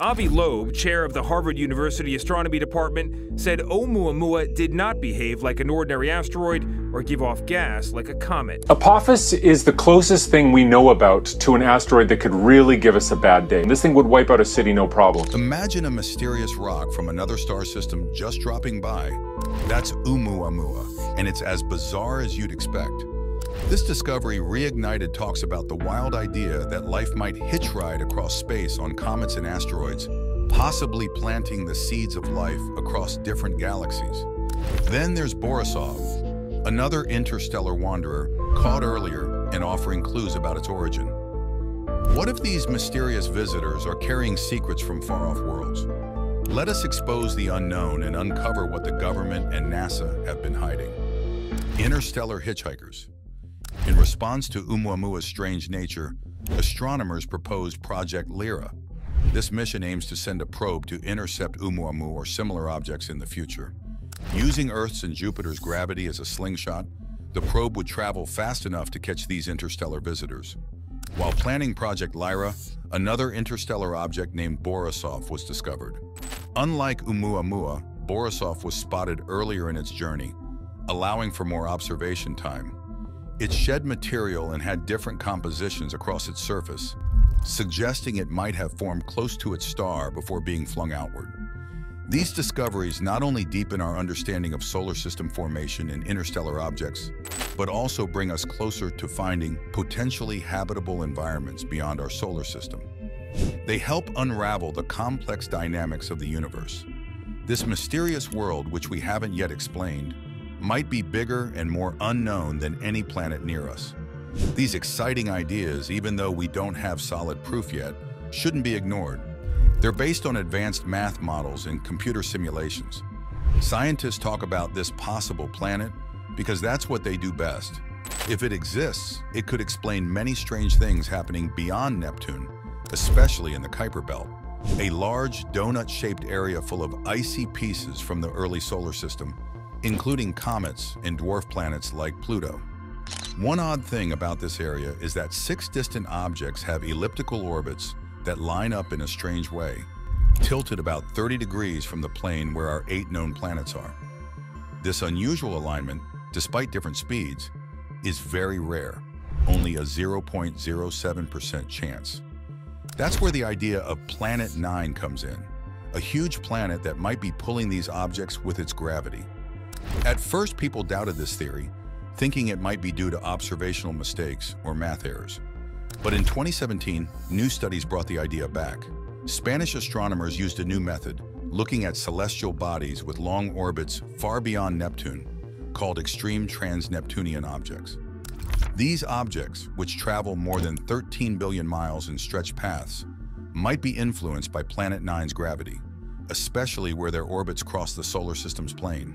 Avi Loeb, chair of the Harvard University Astronomy Department, said Oumuamua did not behave like an ordinary asteroid or give off gas like a comet. Apophis is the closest thing we know about to an asteroid that could really give us a bad day. This thing would wipe out a city no problem. Imagine a mysterious rock from another star system just dropping by. That's Oumuamua, and it's as bizarre as you'd expect. This discovery reignited talks about the wild idea that life might hitch ride across space on comets and asteroids, possibly planting the seeds of life across different galaxies. Then there's Borisov, another interstellar wanderer caught earlier and offering clues about its origin. What if these mysterious visitors are carrying secrets from far-off worlds? Let us expose the unknown and uncover what the government and NASA have been hiding. Interstellar Hitchhikers in response to Oumuamua's strange nature, astronomers proposed Project Lyra. This mission aims to send a probe to intercept Oumuamua or similar objects in the future. Using Earth's and Jupiter's gravity as a slingshot, the probe would travel fast enough to catch these interstellar visitors. While planning Project Lyra, another interstellar object named Borisov was discovered. Unlike Oumuamua, Borisov was spotted earlier in its journey, allowing for more observation time. It shed material and had different compositions across its surface, suggesting it might have formed close to its star before being flung outward. These discoveries not only deepen our understanding of solar system formation and interstellar objects, but also bring us closer to finding potentially habitable environments beyond our solar system. They help unravel the complex dynamics of the universe. This mysterious world, which we haven't yet explained, might be bigger and more unknown than any planet near us. These exciting ideas, even though we don't have solid proof yet, shouldn't be ignored. They're based on advanced math models and computer simulations. Scientists talk about this possible planet because that's what they do best. If it exists, it could explain many strange things happening beyond Neptune, especially in the Kuiper Belt, a large donut-shaped area full of icy pieces from the early solar system including comets and dwarf planets like Pluto. One odd thing about this area is that six distant objects have elliptical orbits that line up in a strange way, tilted about 30 degrees from the plane where our eight known planets are. This unusual alignment, despite different speeds, is very rare, only a 0.07% chance. That's where the idea of Planet 9 comes in, a huge planet that might be pulling these objects with its gravity. At first, people doubted this theory, thinking it might be due to observational mistakes or math errors. But in 2017, new studies brought the idea back. Spanish astronomers used a new method, looking at celestial bodies with long orbits far beyond Neptune, called extreme trans-Neptunian objects. These objects, which travel more than 13 billion miles in stretched paths, might be influenced by Planet 9's gravity, especially where their orbits cross the solar system's plane.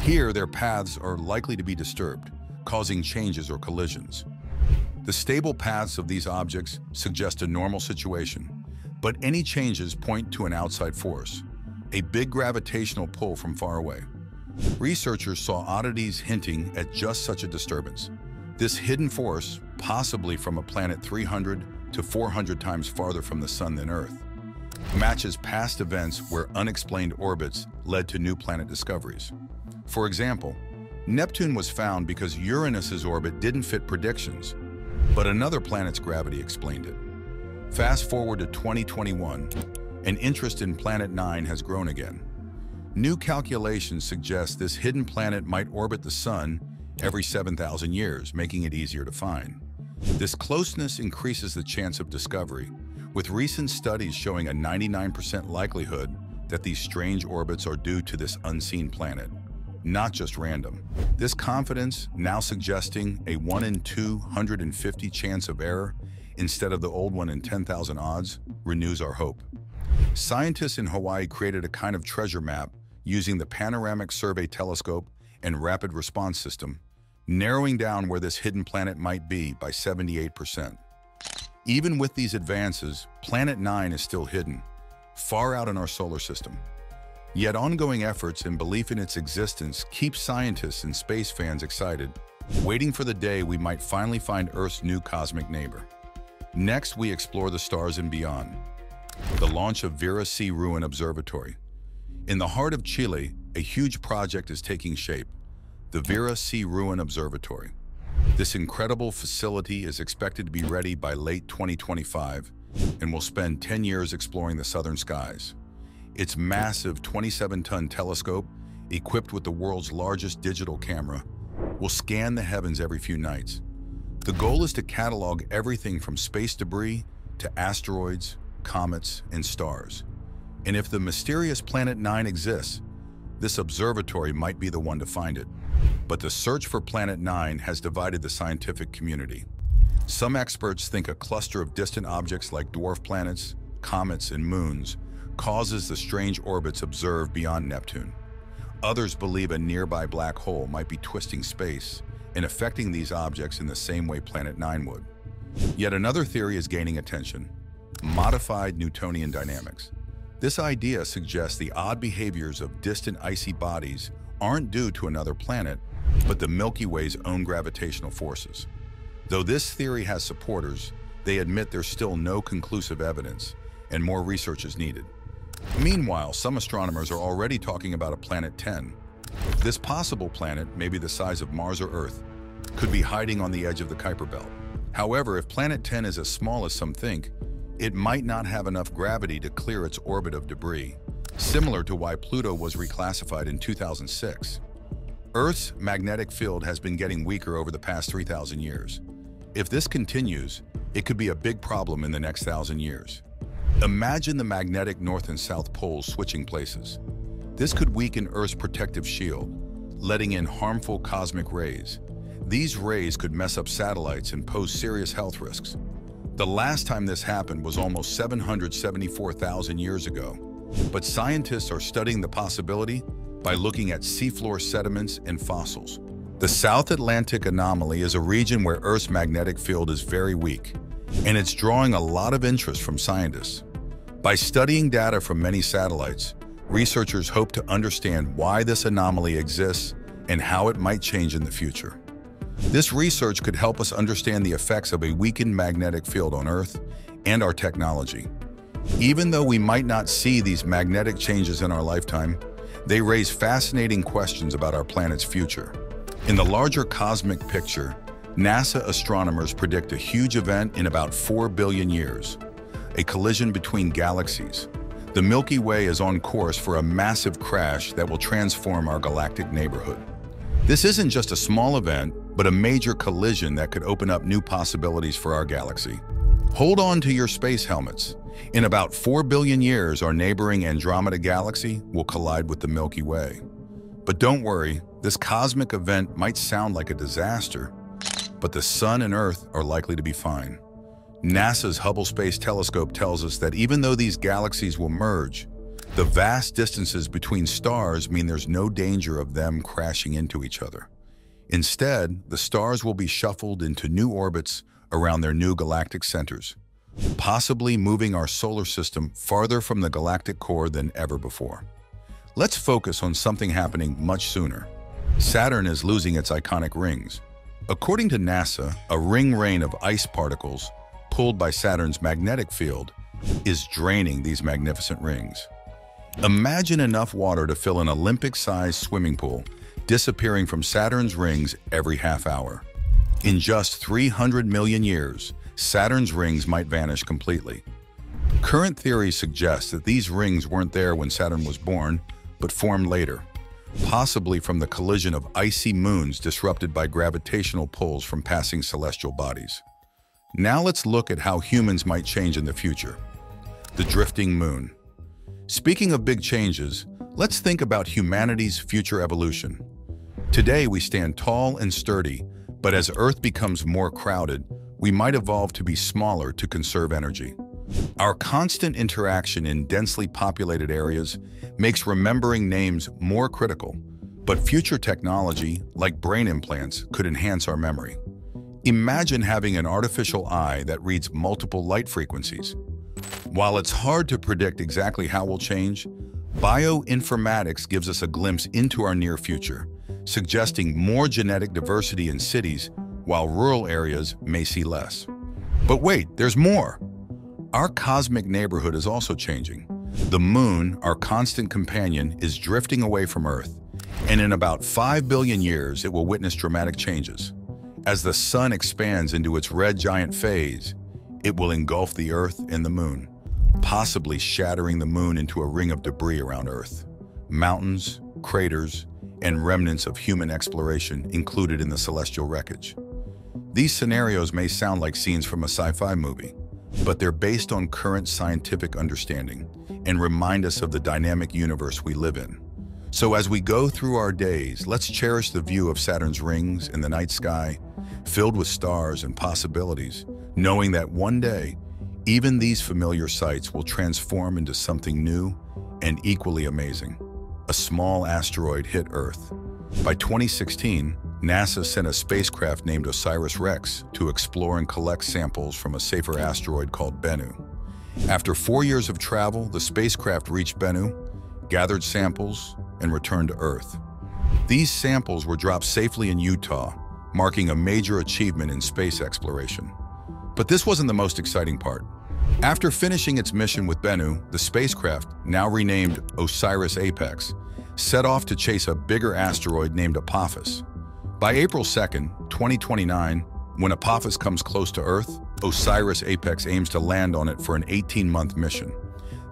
Here, their paths are likely to be disturbed, causing changes or collisions. The stable paths of these objects suggest a normal situation, but any changes point to an outside force, a big gravitational pull from far away. Researchers saw oddities hinting at just such a disturbance. This hidden force, possibly from a planet 300 to 400 times farther from the Sun than Earth, matches past events where unexplained orbits led to new planet discoveries. For example, Neptune was found because Uranus's orbit didn't fit predictions, but another planet's gravity explained it. Fast forward to 2021, and interest in Planet 9 has grown again. New calculations suggest this hidden planet might orbit the Sun every 7,000 years, making it easier to find. This closeness increases the chance of discovery, with recent studies showing a 99% likelihood that these strange orbits are due to this unseen planet not just random. This confidence, now suggesting a 1 in 250 chance of error instead of the old 1 in 10,000 odds, renews our hope. Scientists in Hawaii created a kind of treasure map using the Panoramic Survey Telescope and Rapid Response System, narrowing down where this hidden planet might be by 78%. Even with these advances, Planet 9 is still hidden, far out in our solar system. Yet ongoing efforts and belief in its existence keep scientists and space fans excited, waiting for the day we might finally find Earth's new cosmic neighbor. Next, we explore the stars and beyond. the launch of Vera C. Rubin Observatory. In the heart of Chile, a huge project is taking shape, the Vera C. Rubin Observatory. This incredible facility is expected to be ready by late 2025 and will spend 10 years exploring the southern skies. Its massive 27-ton telescope, equipped with the world's largest digital camera, will scan the heavens every few nights. The goal is to catalog everything from space debris to asteroids, comets, and stars. And if the mysterious Planet 9 exists, this observatory might be the one to find it. But the search for Planet 9 has divided the scientific community. Some experts think a cluster of distant objects like dwarf planets, comets, and moons causes the strange orbits observed beyond Neptune. Others believe a nearby black hole might be twisting space and affecting these objects in the same way Planet 9 would. Yet another theory is gaining attention, modified Newtonian dynamics. This idea suggests the odd behaviors of distant icy bodies aren't due to another planet, but the Milky Way's own gravitational forces. Though this theory has supporters, they admit there's still no conclusive evidence, and more research is needed. Meanwhile, some astronomers are already talking about a Planet 10. This possible planet, maybe the size of Mars or Earth, could be hiding on the edge of the Kuiper Belt. However, if Planet 10 is as small as some think, it might not have enough gravity to clear its orbit of debris, similar to why Pluto was reclassified in 2006. Earth's magnetic field has been getting weaker over the past 3,000 years. If this continues, it could be a big problem in the next thousand years. Imagine the magnetic north and south poles switching places. This could weaken Earth's protective shield, letting in harmful cosmic rays. These rays could mess up satellites and pose serious health risks. The last time this happened was almost 774,000 years ago, but scientists are studying the possibility by looking at seafloor sediments and fossils. The South Atlantic anomaly is a region where Earth's magnetic field is very weak, and it's drawing a lot of interest from scientists. By studying data from many satellites, researchers hope to understand why this anomaly exists and how it might change in the future. This research could help us understand the effects of a weakened magnetic field on Earth and our technology. Even though we might not see these magnetic changes in our lifetime, they raise fascinating questions about our planet's future. In the larger cosmic picture, NASA astronomers predict a huge event in about 4 billion years, a collision between galaxies. The Milky Way is on course for a massive crash that will transform our galactic neighborhood. This isn't just a small event, but a major collision that could open up new possibilities for our galaxy. Hold on to your space helmets. In about 4 billion years, our neighboring Andromeda galaxy will collide with the Milky Way. But don't worry, this cosmic event might sound like a disaster, but the Sun and Earth are likely to be fine. NASA's Hubble Space Telescope tells us that even though these galaxies will merge, the vast distances between stars mean there's no danger of them crashing into each other. Instead, the stars will be shuffled into new orbits around their new galactic centers, possibly moving our solar system farther from the galactic core than ever before. Let's focus on something happening much sooner. Saturn is losing its iconic rings. According to NASA, a ring rain of ice particles pulled by Saturn's magnetic field is draining these magnificent rings. Imagine enough water to fill an Olympic-sized swimming pool disappearing from Saturn's rings every half hour. In just 300 million years, Saturn's rings might vanish completely. Current theory suggests that these rings weren't there when Saturn was born, but formed later, possibly from the collision of icy moons disrupted by gravitational pulls from passing celestial bodies. Now let's look at how humans might change in the future. The drifting moon. Speaking of big changes, let's think about humanity's future evolution. Today, we stand tall and sturdy, but as Earth becomes more crowded, we might evolve to be smaller to conserve energy. Our constant interaction in densely populated areas makes remembering names more critical, but future technology, like brain implants, could enhance our memory. Imagine having an artificial eye that reads multiple light frequencies. While it's hard to predict exactly how we'll change, bioinformatics gives us a glimpse into our near future, suggesting more genetic diversity in cities while rural areas may see less. But wait, there's more. Our cosmic neighborhood is also changing. The moon, our constant companion, is drifting away from Earth, and in about 5 billion years it will witness dramatic changes. As the sun expands into its red giant phase, it will engulf the Earth and the moon, possibly shattering the moon into a ring of debris around Earth. Mountains, craters, and remnants of human exploration included in the celestial wreckage. These scenarios may sound like scenes from a sci-fi movie, but they're based on current scientific understanding and remind us of the dynamic universe we live in. So as we go through our days, let's cherish the view of Saturn's rings in the night sky, filled with stars and possibilities, knowing that one day, even these familiar sights will transform into something new and equally amazing. A small asteroid hit Earth. By 2016, NASA sent a spacecraft named OSIRIS-REx to explore and collect samples from a safer asteroid called Bennu. After four years of travel, the spacecraft reached Bennu, gathered samples, and returned to Earth. These samples were dropped safely in Utah, marking a major achievement in space exploration. But this wasn't the most exciting part. After finishing its mission with Bennu, the spacecraft, now renamed OSIRIS-APEX, set off to chase a bigger asteroid named Apophis. By April 2nd, 2029, when Apophis comes close to Earth, OSIRIS-APEX aims to land on it for an 18-month mission.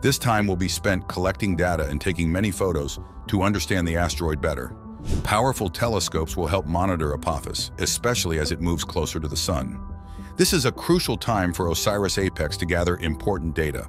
This time will be spent collecting data and taking many photos to understand the asteroid better. Powerful telescopes will help monitor Apophis, especially as it moves closer to the Sun. This is a crucial time for OSIRIS-APEX to gather important data.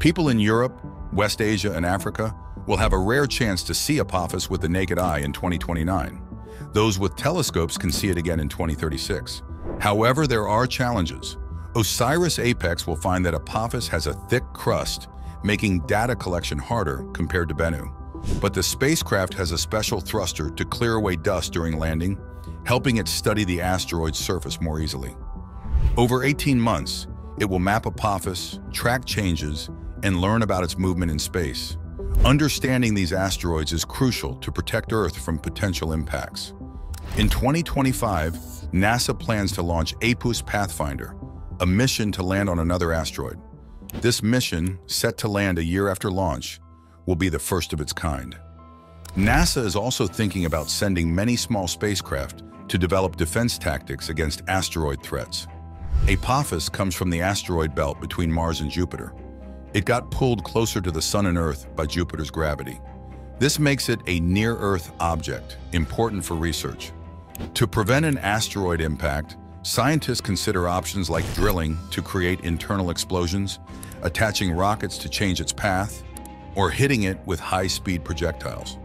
People in Europe, West Asia, and Africa will have a rare chance to see Apophis with the naked eye in 2029. Those with telescopes can see it again in 2036. However, there are challenges. OSIRIS-APEX will find that Apophis has a thick crust, making data collection harder compared to Bennu. But the spacecraft has a special thruster to clear away dust during landing, helping it study the asteroid's surface more easily. Over 18 months, it will map Apophis, track changes, and learn about its movement in space. Understanding these asteroids is crucial to protect Earth from potential impacts. In 2025, NASA plans to launch APUS Pathfinder, a mission to land on another asteroid. This mission, set to land a year after launch, will be the first of its kind. NASA is also thinking about sending many small spacecraft to develop defense tactics against asteroid threats. Apophis comes from the asteroid belt between Mars and Jupiter. It got pulled closer to the Sun and Earth by Jupiter's gravity. This makes it a near-Earth object, important for research. To prevent an asteroid impact, scientists consider options like drilling to create internal explosions, attaching rockets to change its path, or hitting it with high-speed projectiles.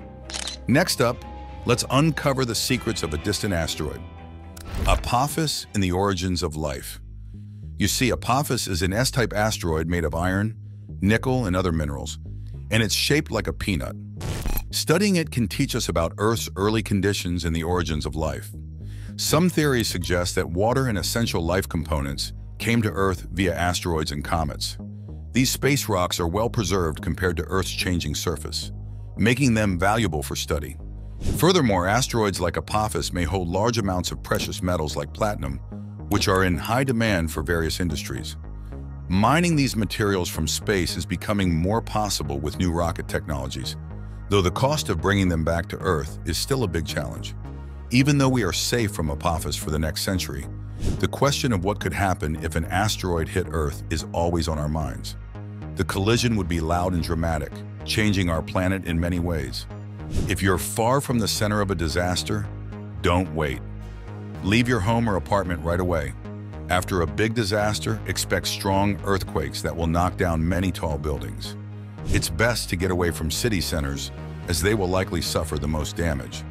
Next up, let's uncover the secrets of a distant asteroid. Apophis and the origins of life. You see, Apophis is an S-type asteroid made of iron, nickel, and other minerals, and it's shaped like a peanut. Studying it can teach us about Earth's early conditions and the origins of life. Some theories suggest that water and essential life components came to Earth via asteroids and comets. These space rocks are well preserved compared to Earth's changing surface, making them valuable for study. Furthermore, asteroids like Apophis may hold large amounts of precious metals like platinum, which are in high demand for various industries. Mining these materials from space is becoming more possible with new rocket technologies, though the cost of bringing them back to Earth is still a big challenge. Even though we are safe from Apophis for the next century, the question of what could happen if an asteroid hit Earth is always on our minds. The collision would be loud and dramatic, changing our planet in many ways. If you're far from the center of a disaster, don't wait. Leave your home or apartment right away. After a big disaster, expect strong earthquakes that will knock down many tall buildings. It's best to get away from city centers as they will likely suffer the most damage.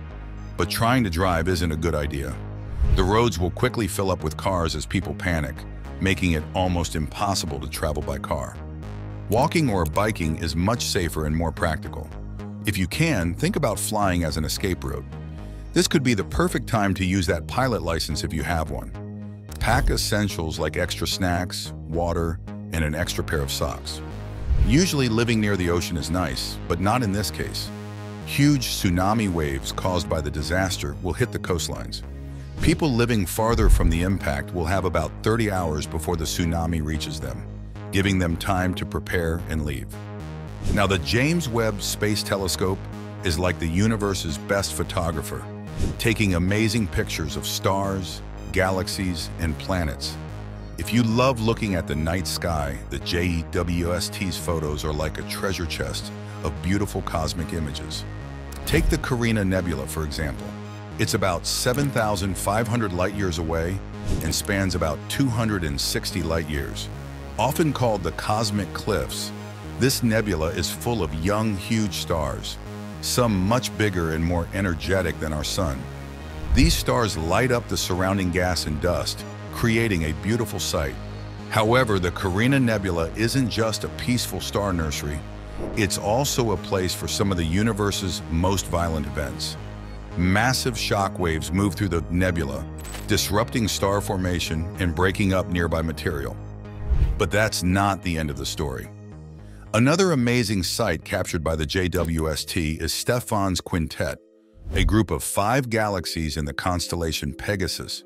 But trying to drive isn't a good idea. The roads will quickly fill up with cars as people panic, making it almost impossible to travel by car. Walking or biking is much safer and more practical. If you can, think about flying as an escape route. This could be the perfect time to use that pilot license if you have one. Pack essentials like extra snacks, water, and an extra pair of socks. Usually living near the ocean is nice, but not in this case. Huge tsunami waves caused by the disaster will hit the coastlines. People living farther from the impact will have about 30 hours before the tsunami reaches them. giving them time to prepare and leave. Now, the James Webb Space Telescope is like the universe's best photographer, taking amazing pictures of stars, galaxies, and planets. If you love looking at the night sky, the JWST's photos are like a treasure chest of beautiful cosmic images. Take the Carina Nebula, for example. It's about 7,500 light-years away and spans about 260 light-years. Often called the Cosmic Cliffs, this nebula is full of young, huge stars, some much bigger and more energetic than our Sun. These stars light up the surrounding gas and dust, creating a beautiful sight. However, the Carina Nebula isn't just a peaceful star nursery, it's also a place for some of the universe's most violent events. Massive shock waves move through the nebula, disrupting star formation and breaking up nearby material. But that's not the end of the story. Another amazing sight captured by the JWST is Stephan's Quintet, a group of five galaxies in the constellation Pegasus,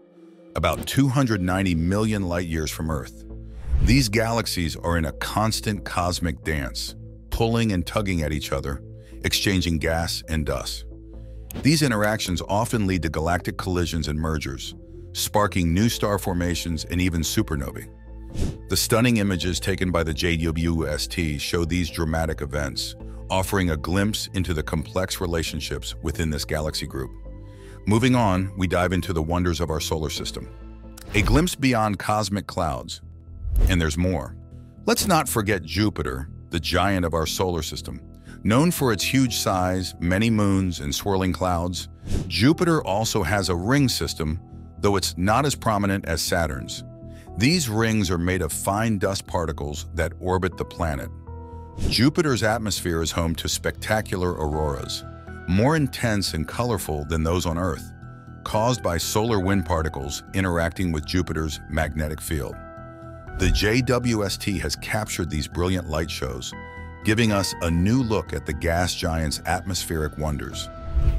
about 290 million light-years from Earth. These galaxies are in a constant cosmic dance, pulling and tugging at each other, exchanging gas and dust. These interactions often lead to galactic collisions and mergers, sparking new star formations and even supernovae. The stunning images taken by the JWST show these dramatic events, offering a glimpse into the complex relationships within this galaxy group. Moving on, we dive into the wonders of our solar system. A glimpse beyond cosmic clouds. And there's more. Let's not forget Jupiter, the giant of our solar system. Known for its huge size, many moons, and swirling clouds, Jupiter also has a ring system, though it's not as prominent as Saturn's. These rings are made of fine dust particles that orbit the planet. Jupiter's atmosphere is home to spectacular auroras, more intense and colorful than those on Earth, caused by solar wind particles interacting with Jupiter's magnetic field. The JWST has captured these brilliant light shows, giving us a new look at the gas giant's atmospheric wonders.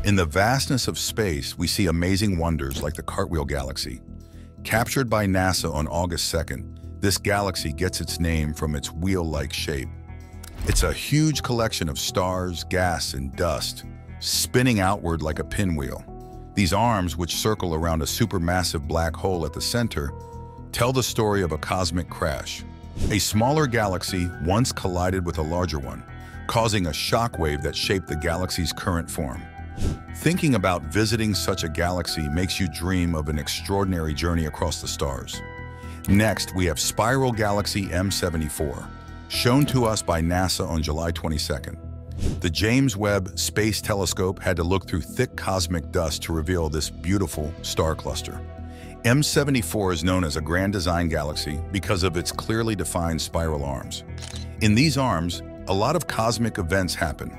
In the vastness of space, we see amazing wonders like the Cartwheel Galaxy, Captured by NASA on August 2nd, this galaxy gets its name from its wheel-like shape. It's a huge collection of stars, gas, and dust, spinning outward like a pinwheel. These arms, which circle around a supermassive black hole at the center, tell the story of a cosmic crash. A smaller galaxy once collided with a larger one, causing a shockwave that shaped the galaxy's current form. Thinking about visiting such a galaxy makes you dream of an extraordinary journey across the stars. Next, we have Spiral Galaxy M74, shown to us by NASA on July 22nd. The James Webb Space Telescope had to look through thick cosmic dust to reveal this beautiful star cluster. M74 is known as a grand design galaxy because of its clearly defined spiral arms. In these arms, a lot of cosmic events happen,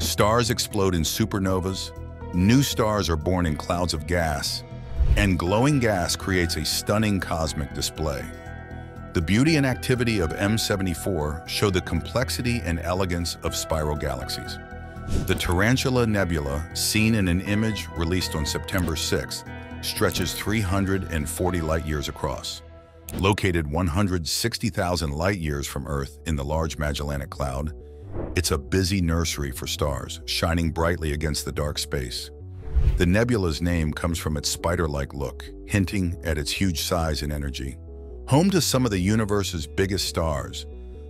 Stars explode in supernovas, new stars are born in clouds of gas, and glowing gas creates a stunning cosmic display. The beauty and activity of M74 show the complexity and elegance of spiral galaxies. The Tarantula Nebula, seen in an image released on September 6, stretches 340 light-years across. Located 160,000 light-years from Earth in the Large Magellanic Cloud, it's a busy nursery for stars, shining brightly against the dark space. The nebula's name comes from its spider-like look, hinting at its huge size and energy. Home to some of the universe's biggest stars,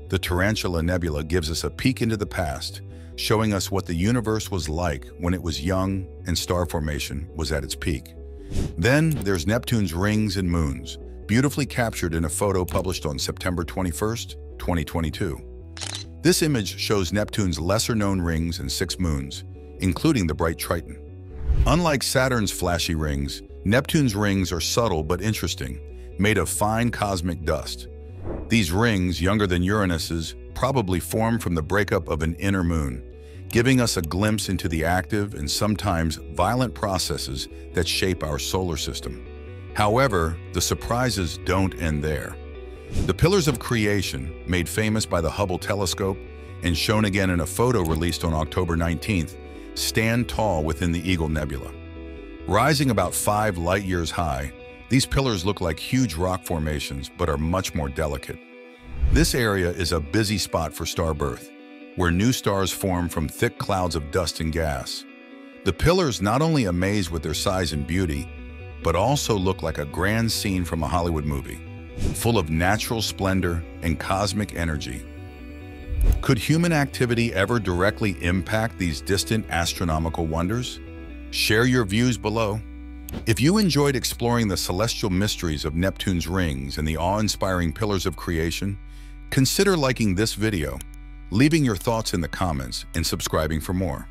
the Tarantula Nebula gives us a peek into the past, showing us what the universe was like when it was young and star formation was at its peak. Then there's Neptune's rings and moons, beautifully captured in a photo published on September 21, 2022. This image shows Neptune's lesser-known rings and six moons, including the bright Triton. Unlike Saturn's flashy rings, Neptune's rings are subtle but interesting, made of fine cosmic dust. These rings, younger than Uranus's, probably formed from the breakup of an inner moon, giving us a glimpse into the active and sometimes violent processes that shape our solar system. However, the surprises don't end there. The Pillars of Creation, made famous by the Hubble telescope and shown again in a photo released on October 19th, stand tall within the Eagle Nebula. Rising about five light-years high, these pillars look like huge rock formations but are much more delicate. This area is a busy spot for star birth, where new stars form from thick clouds of dust and gas. The pillars not only amaze with their size and beauty, but also look like a grand scene from a Hollywood movie, full of natural splendor and cosmic energy. Could human activity ever directly impact these distant astronomical wonders? Share your views below. If you enjoyed exploring the celestial mysteries of Neptune's rings and the awe-inspiring pillars of creation, consider liking this video, leaving your thoughts in the comments, and subscribing for more.